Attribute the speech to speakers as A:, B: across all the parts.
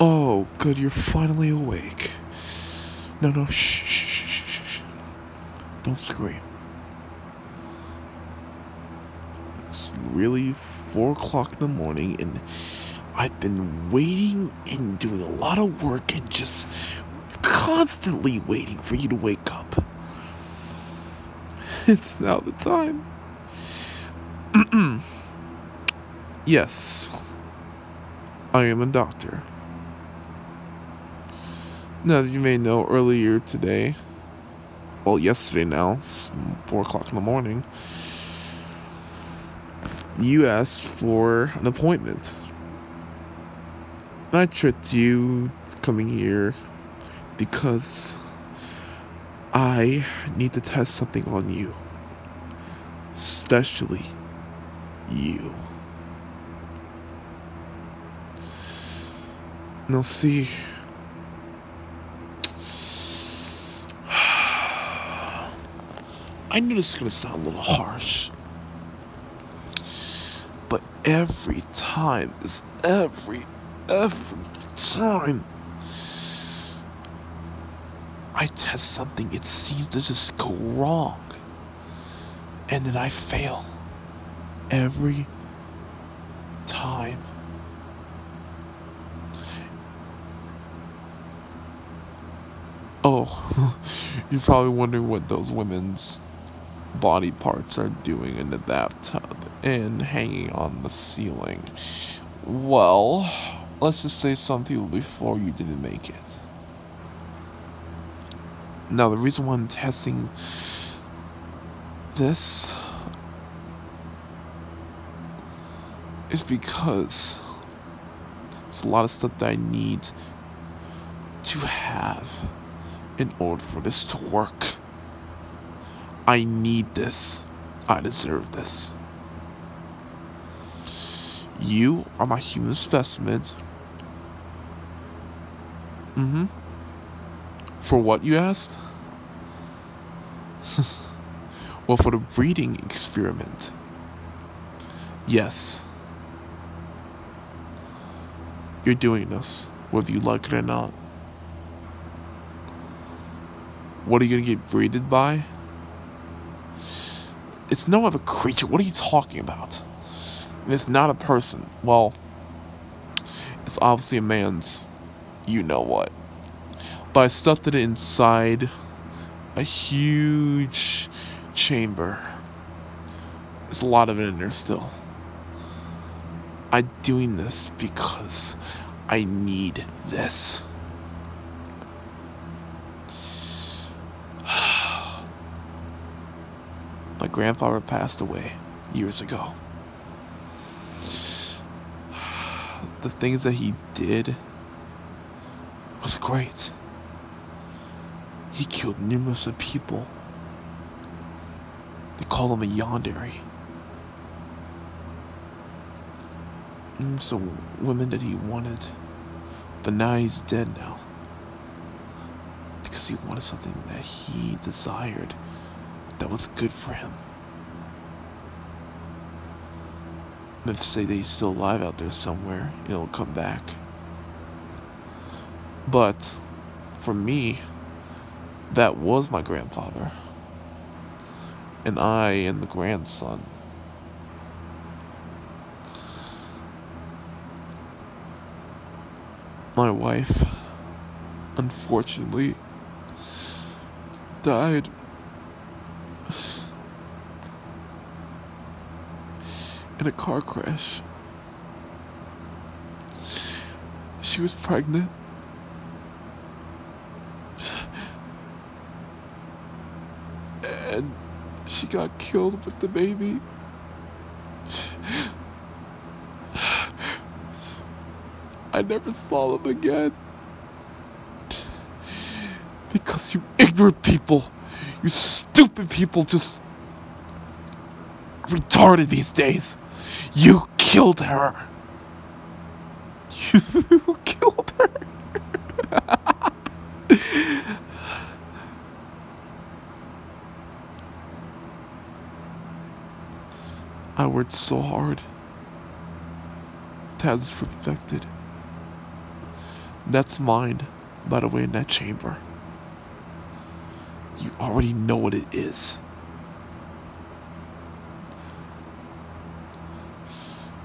A: Oh, good, you're finally awake. No, no, shh, shh, shh, shh, shh. Don't scream. It's really four o'clock in the morning, and I've been waiting and doing a lot of work and just constantly waiting for you to wake up. It's now the time. yes, I am a doctor. Now, you may know earlier today, well, yesterday now, 4 o'clock in the morning, you asked for an appointment. And I tricked you coming here because I need to test something on you. Especially you. Now, see. I knew this was gonna sound a little harsh. But every time is every every time I test something, it seems to just go wrong. And then I fail. Every time. Oh, you're probably wondering what those women's body parts are doing in the bathtub and hanging on the ceiling. Well, let's just say some people before you didn't make it. Now, the reason why I'm testing this is because it's a lot of stuff that I need to have in order for this to work. I need this. I deserve this. You are my human specimen. Mm hmm. For what you asked? well, for the breeding experiment. Yes. You're doing this, whether you like it or not. What are you gonna get breeded by? It's no other creature. What are you talking about? It's not a person. Well, it's obviously a man's you know what. But I stuffed it inside a huge chamber. There's a lot of it in there still. I'm doing this because I need this. My grandfather passed away years ago. The things that he did was great. He killed numerous of people. They call him a yandere. And so women that he wanted, but now he's dead now. Because he wanted something that he desired that was good for him. Myths say that he's still alive out there somewhere, he'll come back. But for me, that was my grandfather. And I am the grandson. My wife, unfortunately, died. In a car crash. She was pregnant. And she got killed with the baby. I never saw them again. Because you ignorant people, you stupid people just retarded these days. You killed her. You killed her. Worked so hard have perfected. That's mine, by the way, in that chamber. You already know what it is.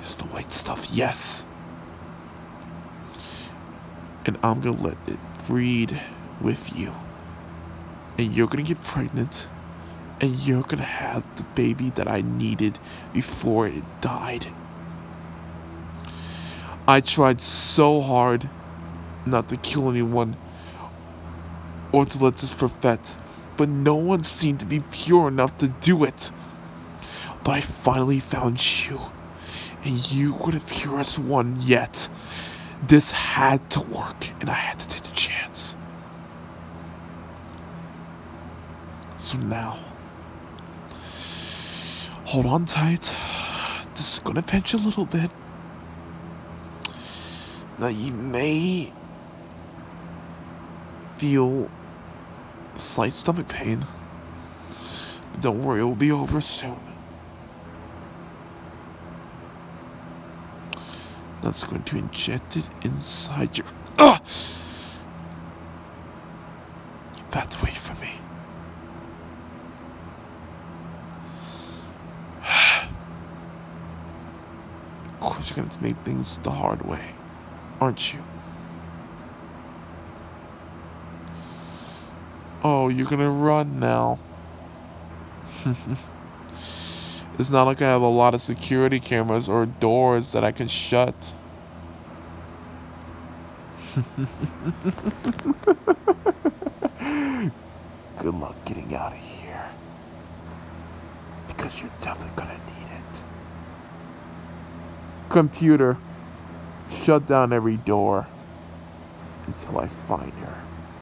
A: It's the white stuff, yes. And I'm gonna let it breed with you. And you're gonna get pregnant. And you're gonna have the baby that I needed before it died. I tried so hard not to kill anyone or to let this perfect, but no one seemed to be pure enough to do it. But I finally found you, and you were the purest one yet. This had to work, and I had to take the chance. So now, hold on tight. This is gonna pinch a little bit. Now you may feel slight stomach pain. But don't worry, it will be over soon. That's going to inject it inside your. Ugh! That's way for me. Of course, you're going to make things the hard way, aren't you? Oh, you're gonna run now. it's not like I have a lot of security cameras or doors that I can shut. Good luck getting out of here. Because you're definitely gonna need it. Computer, shut down every door until I find her.